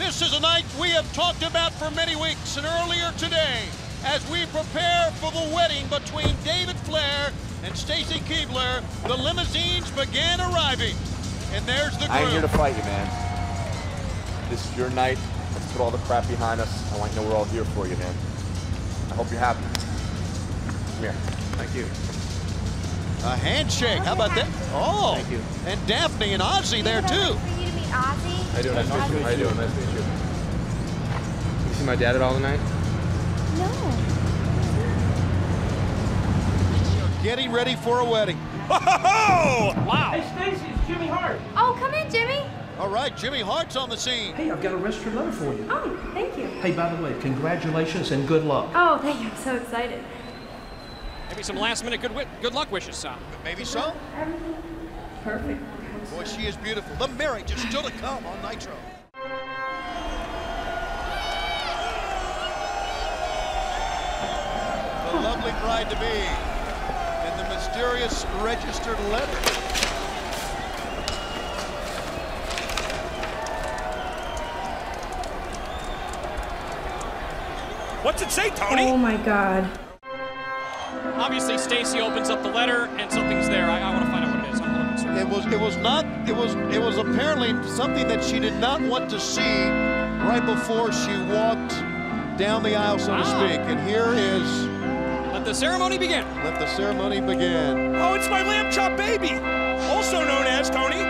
This is a night we have talked about for many weeks and earlier today as we prepare for the wedding between David Flair and Stacy Keibler. The limousines began arriving. And there's the groom. I am here to fight you, man. This is your night. Let's put all the crap behind us. I want you to know we're all here for you, man. I hope you're happy. Come here. Thank you. A handshake. How about that? Oh. Thank you. Oh, and Daffney and Ozzy there too. For you to meet Ozzy. How you doing? Nice to meet you. How you doing? Nice to meet you. You see my dad at all tonight? No. Getting ready for a wedding. Wow. Hey, Stacy, it's Jimmy Hart. Oh, come in, Jimmy. All right, Jimmy Hart's on the scene. Hey, I've got a registered letter for you. Oh, thank you. Hey, by the way, congratulations and good luck. Oh, thank you. I'm so excited. Maybe some last minute good, wi- good luck wishes, son. Maybe so. Perfect. Boy, she is beautiful. The marriage is still to come on Nitro. The lovely bride to be and the mysterious registered letter. What's it say, Tony? Oh my God. Obviously, Stacy opens up the letter and something's there. I, I want to was it was not it was it was apparently something that she did not want to see right before she walked down the aisle, so to Ah. speak. And here is Let the ceremony begin. let the ceremony begin. Oh, it's my lamb chop baby, also known as Tony.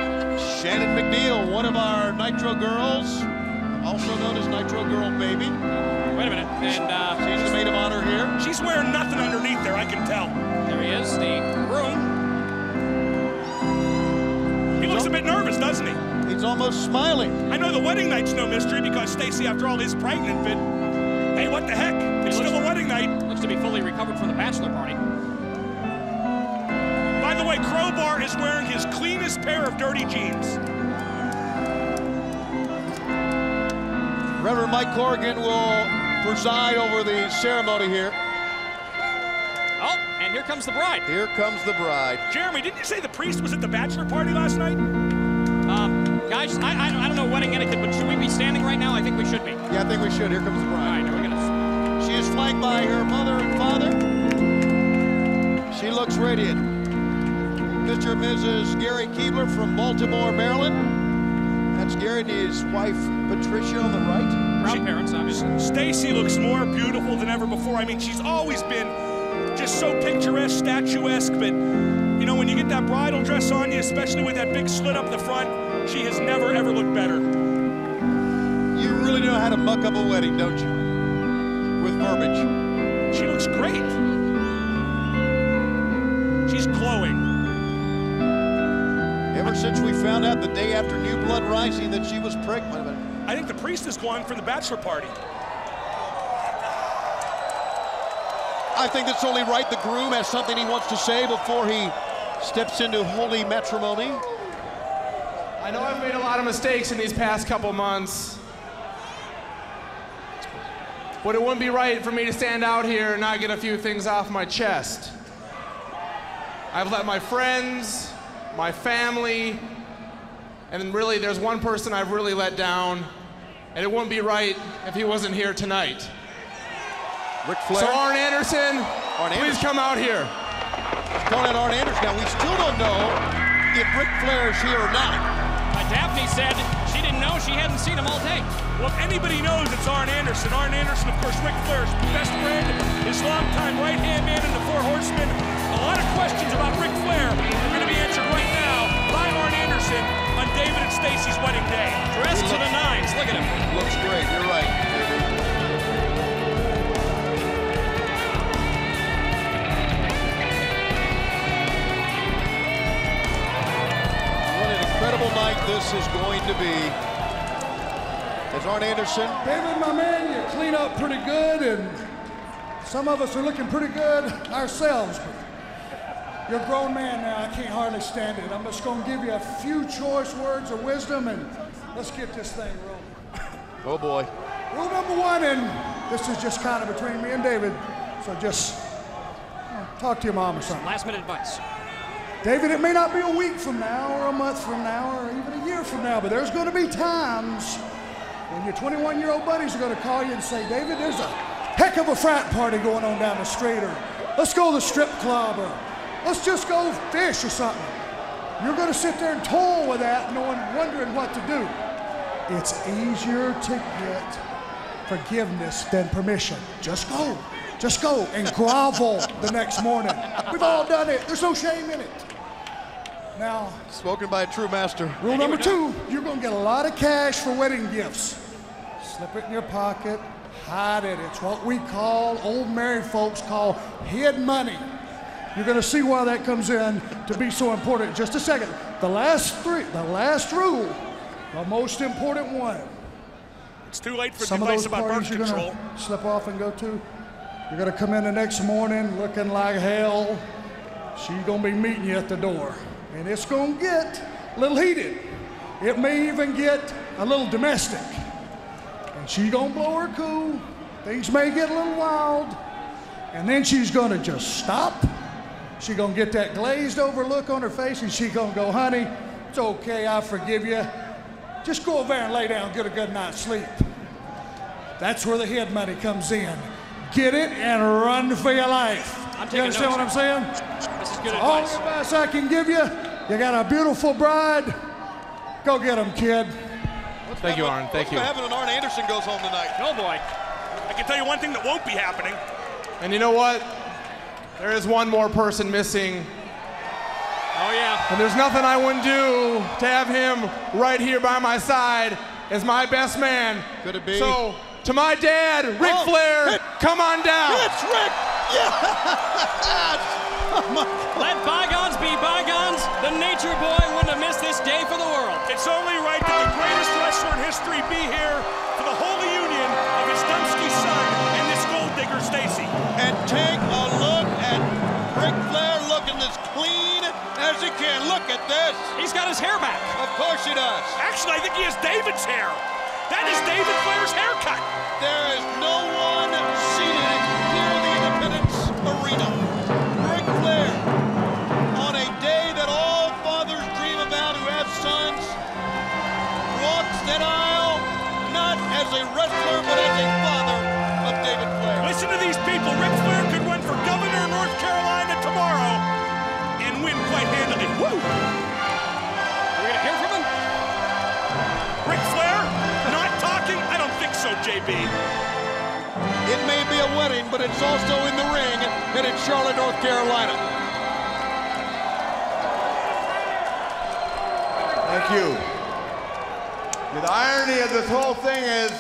Shannon McNeil, one of our Nitro girls, also known as Nitro Girl Baby. Wait a minute. And uh, She's the maid of honor here. She's wearing nothing underneath there, I can tell. there he is, the groom. He looks a bit nervous, doesn't he? He's almost smiling. I know the wedding night's no mystery because Stacy, after all, is pregnant, but hey, what the heck? It's looks- still a wedding night. Looks to be fully recovered from the bachelor party. By the way, Crowbar is wearing his cleanest pair of dirty jeans. Reverend Mike Corrigan will preside over the ceremony here. And here comes the bride. Here comes the bride. Jeremy, didn't you say the priest was at the bachelor party last night? Um, guys, I, I, I don't know wedding etiquette, but should we be standing right now? I think we should be. Yeah, I think we should. Here comes the bride. All right, bride. we're gonna. She is flanked by her mother and father. She looks radiant. Mr. and Mrs. Gary Keibler from Baltimore, Maryland. That's Gary and his wife, Patricia, on the right. Proud parents, obviously. Stacy looks more beautiful than ever before. I mean, she's always been just so picturesque, statuesque, but you know, when you get that bridal dress on you, especially with that big slit up the front, she has never ever looked better. You really know how to muck up a wedding, don't you? With verbiage. She looks great. She's glowing. Ever since we found out the day after New Blood Rising that she was pregnant. Wait a minute. I think the priest is going for the bachelor party. I think it's only right the groom has something he wants to say before he steps into holy matrimony. I know I've made a lot of mistakes in these past couple months. But it wouldn't be right for me to stand out here and not get a few things off my chest. I've let my friends, my family, and really there's one person I've really let down, and it wouldn't be right if he wasn't here tonight. Ric Flair. So Arn Anderson, Arn please come out here. calling out Arn Anderson. Now, we still don't know if Ric Flair is here or not. Uh, Daffney said she didn't know. She hadn't seen him all day. Well, if anybody knows, it's Arn Anderson. Arn Anderson, of course, Ric Flair's best friend, his longtime right-hand man in the Four Horsemen. A lot of questions about Ric Flair are going to be answered right now by Arn Anderson on David and Stacy's wedding day. Dressed to the nines. Look at him. Looks great. You're right. Incredible night this is going to be. As Arn Anderson David, my man, you clean up pretty good, and some of us are looking pretty good ourselves. But you're a grown man now. I can't hardly stand it. I'm just going to give you a few choice words of wisdom, and let's get this thing rolling. Oh boy. Rule number one, and this is just kind of between me and David, so just uh, talk to your mom or something. Last minute advice. David, it may not be a week from now, or a month from now, or even a year from now, but there's going to be times when your 21 year old buddies are going to call you and say, David, there's a heck of a frat party going on down the street, or let's go to the strip club, or let's just go fish or something. You're going to sit there and toil with that, knowing, wondering what to do. It's easier to get forgiveness than permission. Just go. Just go and grovel the next morning. We've all done it. There's no shame in it. Now, Spoken by a true master. rule number two, you're going to get a lot of cash for wedding gifts. Slip it in your pocket, hide it. It's what we call, old married folks call hid money. You're going to see why that comes in to be so important. Just a second. The last three, the last rule, the most important one. It's too late for Some of advice those about birth parties you're control. going to slip off and go to, you're going to come in the next morning looking like hell. She's going to be meeting you at the door. And it's going to get a little heated. It may even get a little domestic. And she's going to blow her cool. Things may get a little wild. And then she's going to just stop. She's going to get that glazed over look on her face and she's going to go, honey, it's okay, I forgive you. Just go over there and lay down, get a good night's sleep. That's where the head money comes in. Get it and run for your life. You understand notes. what I'm saying? This is good All advice. the advice I can give you. You got a beautiful bride. Go get them, kid. Thank you, Arn. Thank What's you. gonna happen when Arn Anderson goes home tonight? Oh boy. I can tell you one thing that won't be happening. And you know what? There is one more person missing, Oh yeah. and there's nothing I wouldn't do to have him right here by my side as my best man. Could it be? So, to my dad, Ric Oh, Flair, hit. come on down. It's Ric! Yes! Oh. Let bygones be bygones. The Nature Boy wouldn't have missed this day for the world. It's only right that the greatest wrestler in history be here for the holy union of his Dunsky son and this gold digger, Stacy. And take a look at Ric Flair looking as clean as he can. Look at this. He's got his hair back. Of course he does. Actually, I think he has David's hair. That is David Flair's haircut. There is no one seated here in the Independence Arena. Wrestler but as a father of David Flair. Listen to these people. Ric Flair could run for governor of North Carolina tomorrow and win quite handily. Woo! We're gonna hear from him. Ric Flair not talking? I don't think so, JB. It may be a wedding, but it's also in the ring and in Charlotte, North Carolina. Thank you. The irony of this whole thing is,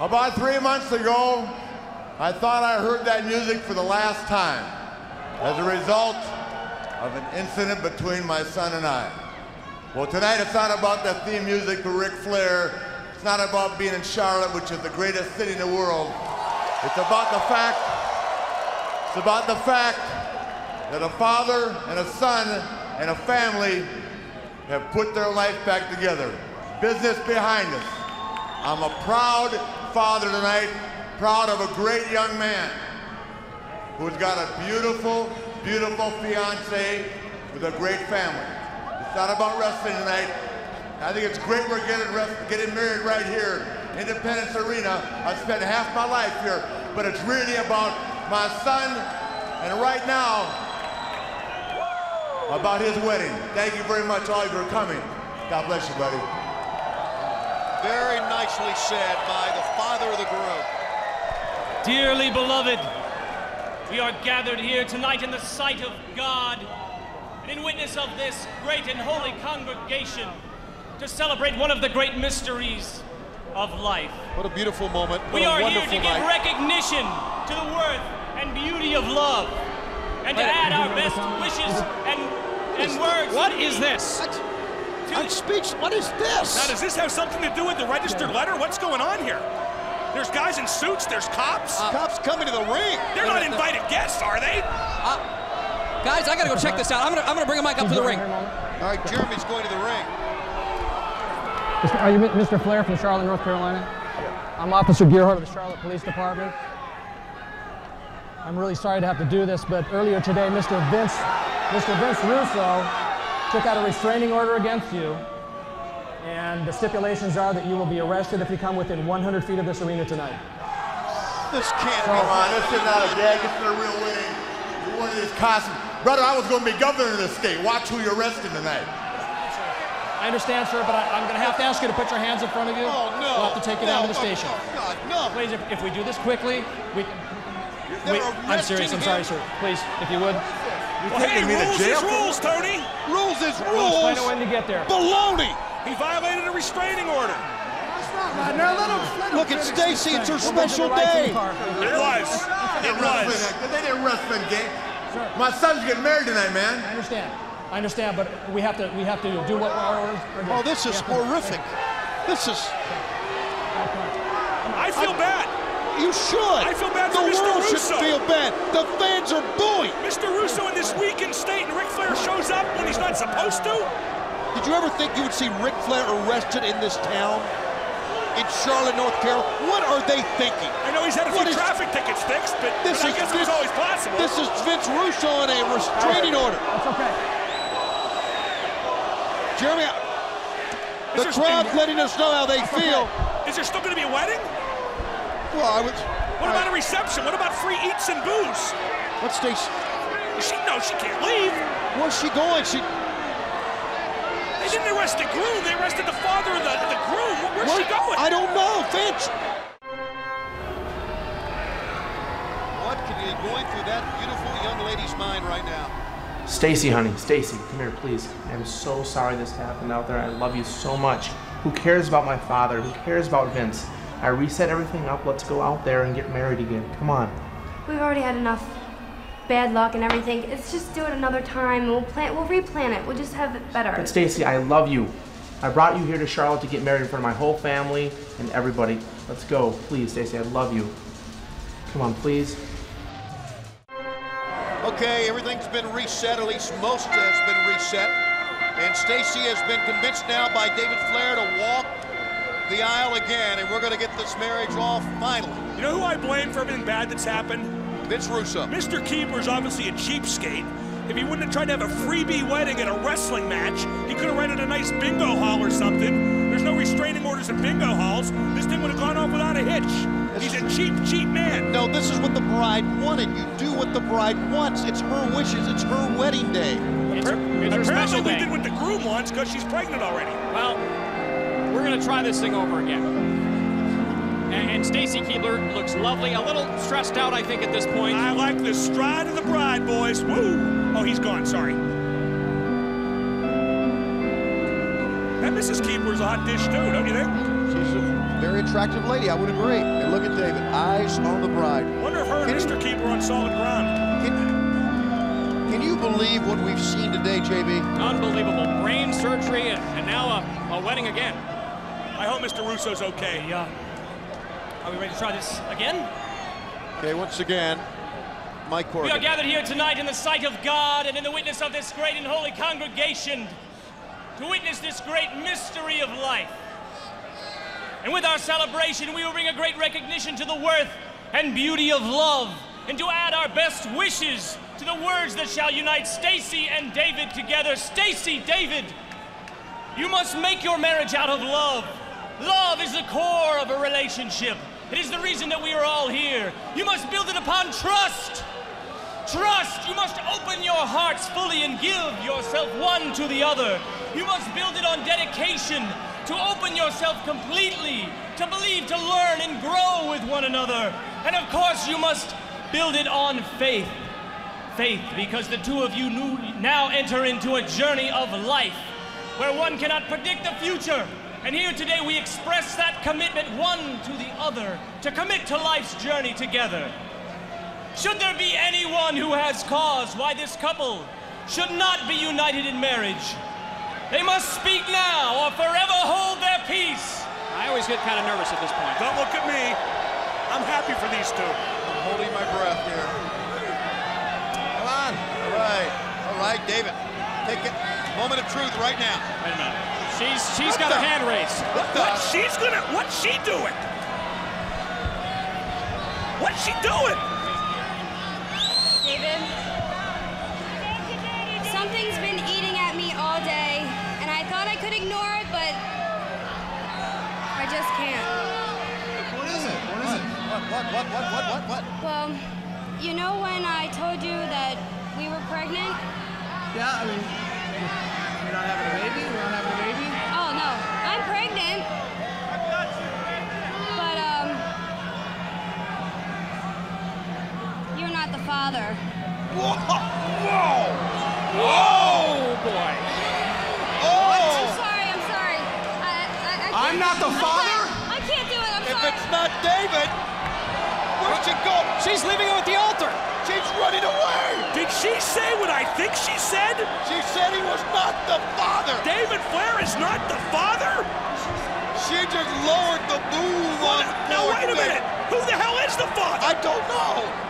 about three months ago, I thought I heard that music for the last time as a result of an incident between my son and I. Well, tonight it's not about the theme music for Ric Flair. It's not about being in Charlotte, which is the greatest city in the world. It's about the fact, it's about the fact that a father and a son and a family have put their life back together. Business behind us. I'm a proud father tonight, proud of a great young man who's got a beautiful, beautiful fiance with a great family. It's not about wrestling tonight. I think it's great we're getting, getting married right here, Independence Arena. I spent half my life here, but it's really about my son, and right now, about his wedding. Thank you very much, all of you, for coming. God bless you, buddy. Very nicely said by the father of the groom. Dearly beloved, we are gathered here tonight in the sight of God and in witness of this great and holy congregation to celebrate one of the great mysteries of life. What a beautiful moment. What We are here to give night. recognition to the worth and beauty of love and to add our best wishes and, and words. What is this? I'm. What is this? Now, does this have something to do with the registered letter? What's going on here? There's guys in suits, there's cops. Uh, cops coming to the ring. They're not invited guests, are they? Uh, guys, I gotta go check this out. I'm gonna I'm gonna bring a mic up to the ring. All right, Jeremy's going to the ring. Mr. Are you Mr. Flair from Charlotte, North Carolina? I'm Officer Gearhart of the Charlotte Police Department. I'm really sorry to have to do this, but earlier today, Mr. Vince, Mr. Vince Russo took out a restraining order against you, And the stipulations are that you will be arrested if you come within 100 feet of this arena tonight. This can't Come on, this is not a gag. This is a real winning. You wanted this costume. Brother, I was going to be governor of this state. Watch who you're arresting tonight. I understand, sir, but I, I'm going to have to ask you to put your hands in front of you. Oh, no. We'll have to take you down to the No, station. oh, God, no. Please, if, if we do this quickly, we can. Wait, I'm serious. I'm arresting sorry, sir. Please, if you would. Well, hey, rules is rules, Tony. Rules is We'll explain rules. it when you get there. Baloney. He violated a restraining order. Right now, let him, let him Look at Stacy. It's her special day. It was. It was. They didn't wrestling game. My son's getting married tonight, man. I understand. I understand, but we have to we have to do what our orders are. Oh, this is We have to- horrific. This is. I feel bad. You should. I feel bad the for Mr. world should feel bad. The fans are booing. Mr. Russo in this weakened state, and Ric Flair shows up when he's not supposed to. Did you ever think you would see Ric Flair arrested in this town? In Charlotte, North Carolina? What are they thinking? I know he's had a What few is- traffic tickets fixed, but, This but I is guess it was Vince- always possible. This is Vince Russo on a restraining order. That's okay. Jeremy, Is the there crowd's letting us know how they feel. Is there still going to be a wedding? Well, I was. What about a reception? What about free eats and booze? What's Stacy? She no, she can't leave. Where's she going? She. They didn't arrest the groom. They arrested the father of the, the groom. Where's she Where- going? I don't know, Vince. What can be going through that beautiful young lady's mind right now? Stacy, honey, Stacy, come here, please. I'm so sorry this happened out there. I love you so much. Who cares about my father? Who cares about Vince? I reset everything up. Let's go out there and get married again. Come on. We've already had enough bad luck and everything. Let's just do it another time. We'll plan. We'll replan it. We'll just have it better. But Stacy, I love you. I brought you here to Charlotte to get married in front of my whole family and everybody. Let's go, please, Stacy. I love you. Come on, please. Okay, everything's been reset, at least most has been reset. And Stacy has been convinced now by David Flair to walk the aisle again, and we're going to get this marriage off finally. You know who I blame for everything bad that's happened? Vince Russo. Mr. Keibler's obviously a cheapskate. If he wouldn't have tried to have a freebie wedding at a wrestling match, he could have rented a nice bingo hall or something. There's no restraining orders in bingo halls. This thing would have gone off without a hitch. He's a cheap, cheap man. No, this is what the bride wanted. You do what the bride wants. It's her wishes. It's her wedding day. It's, it's her Apparently, special we day. did what the groom wants because she's pregnant already. Well, we're gonna try this thing over again. And, and Stacy Keibler looks lovely, a little stressed out, I think, at this point. I like the stride of the bride, boys. Woo! Oh, he's gone. Sorry. That Mrs. Keibler's a hot dish too, don't you think? She's a very attractive lady. I would agree. And look at David. Eyes on the bride. Wonder if her and Mr. Keibler are on solid ground. Can, can you believe what we've seen today, JB? Unbelievable. Brain surgery and, and now a, a wedding again. I hope Mr. Russo's okay. Yeah. Are we ready to try this again? Okay, once again, Mike We are gathered here tonight in the sight of God and in the witness of this great and holy congregation to witness this great mystery of life. And with our celebration, we will bring a great recognition to the worth and beauty of love and to add our best wishes to the words that shall unite Stacy and David together. Stacy, David, you must make your marriage out of love. Love is the core of a relationship. It is the reason that we are all here. You must build it upon trust. Trust. You must open your hearts fully and give yourself one to the other. You must build it on dedication, to open yourself completely, to believe, to learn, and grow with one another. And of course, you must build it on faith. Faith, because the two of you now enter into a journey of life where one cannot predict the future. And here today we express that commitment one to the other to commit to life's journey together. Should there be anyone who has cause why this couple should not be united in marriage, they must speak now or forever hold their peace. I always get kind of nervous at this point. Don't look at me. I'm happy for these two. I'm holding my breath here. Come on. All right. All right, David. Take it. Moment of truth right now. Wait a minute. She's she's What got the- a hand raised. What the? What she's gonna, what's she doing? What's she doing? David? Something's been eating at me all day, and I thought I could ignore it, but I just can't. What is it? What is it? What, what, what, what, what, what, what? Well, you know when I told you that we were pregnant? Yeah, I mean, you're not having a baby? We're not having a baby? Oh no, I'm pregnant. But um, you're not the father. Whoa! Whoa! Oh, boy. Oh! I'm sorry. I'm sorry. I, I, I I'm can't- not the I can't- I can't do it. I'm If sorry. it's not David, where'd she go? She's leaving him at the altar. She's running away. Did she say what I think she said? She said he was not the father. David Flair is not the father? She just lowered the boom on Now, wait a minute. Who the hell is the father? I don't know.